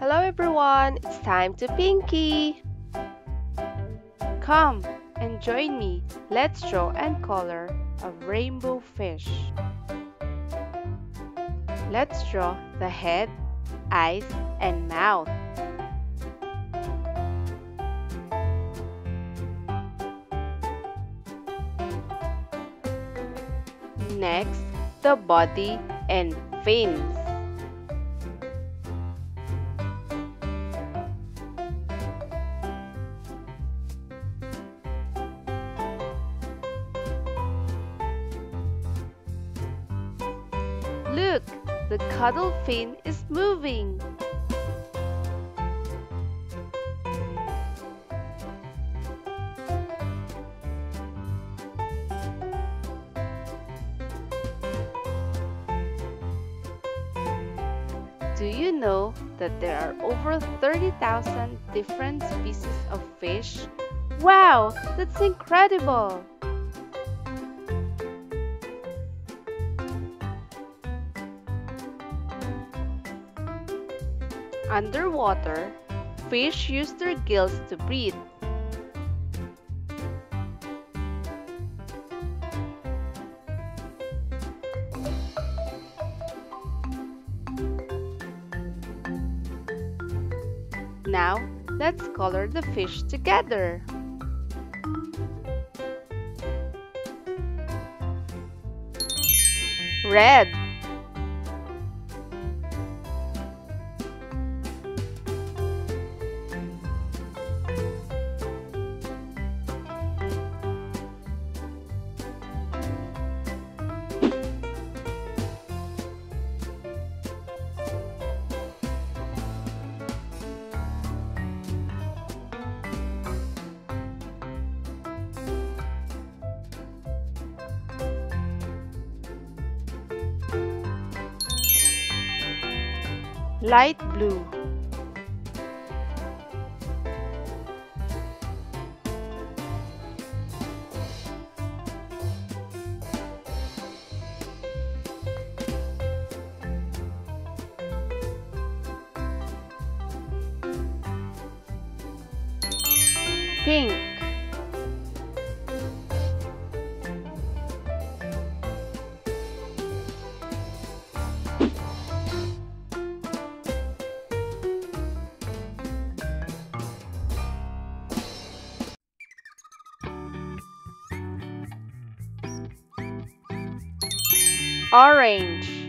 Hello everyone, it's time to Pinky! Come and join me. Let's draw and color a rainbow fish. Let's draw the head, eyes, and mouth. Next, the body and fins. Look, the caudal fin is moving. Do you know that there are over 30,000 different species of fish? Wow, that's incredible! Underwater, fish use their gills to breathe. Now, let's color the fish together. Red light blue. Pink orange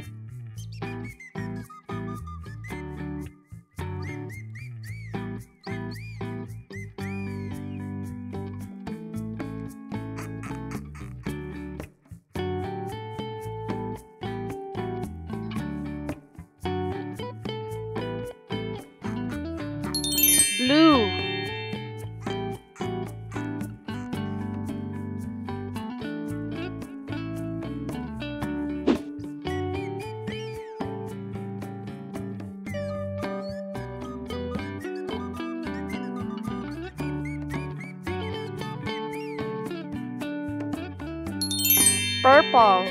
purple.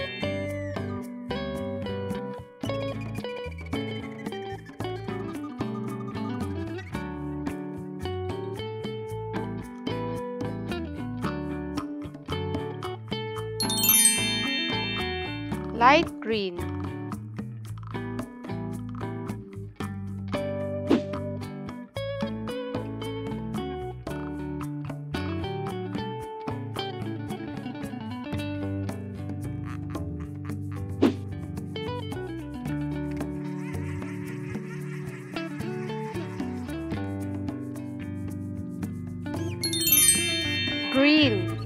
Light green green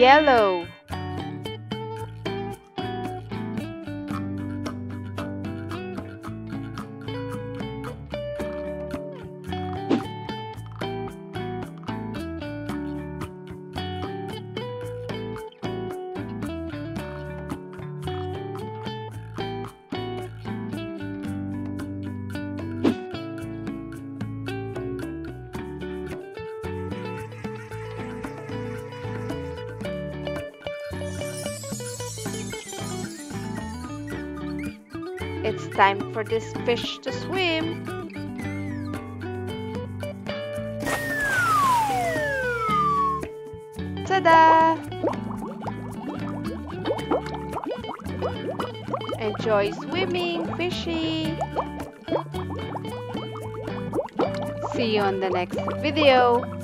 yellow It's time for this fish to swim. Ta-da! Enjoy swimming, fishy! See you on the next video.